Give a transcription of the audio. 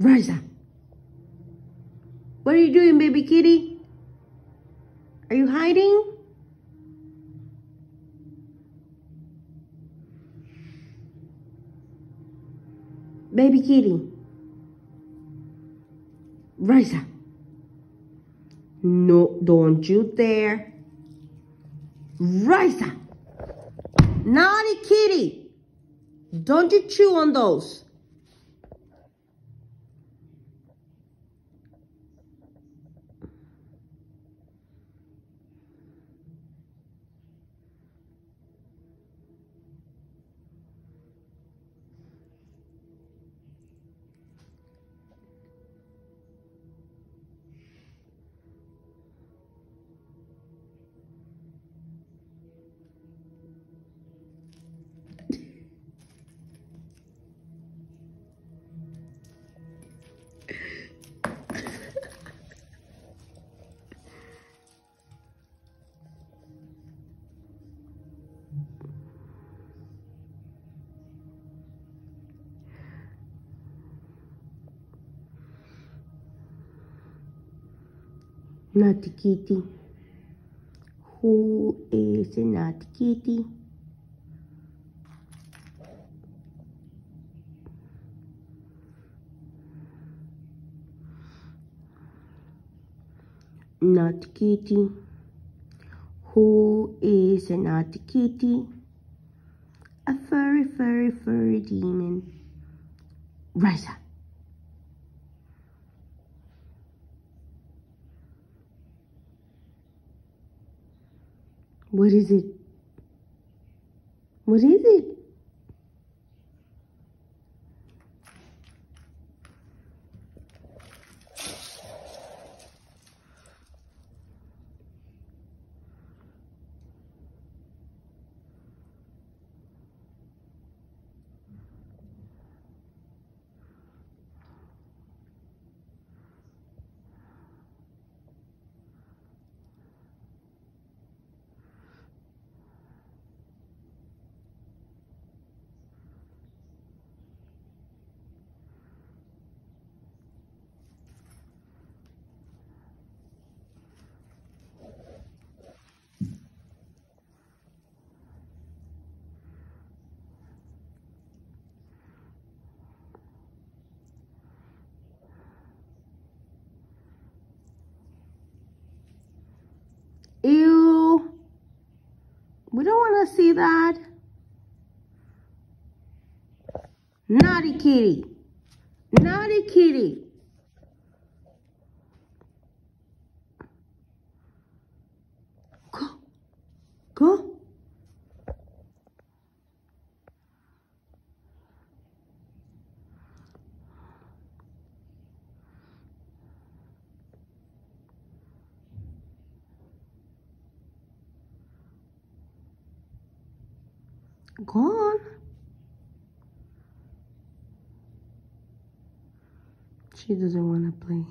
Ryza. What are you doing, baby kitty? Are you hiding? Baby kitty. Ryza. No, don't you dare. Ryza. Naughty kitty. Don't you chew on those. Naughty kitty. Who is naughty kitty? Naughty kitty. Who is an naughty kitty? A furry, furry, furry demon. Ryza. What is it? What is it? We don't want to see that. Naughty kitty. Naughty kitty. Go on. She doesn't want to play.